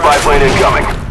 Spy plane incoming.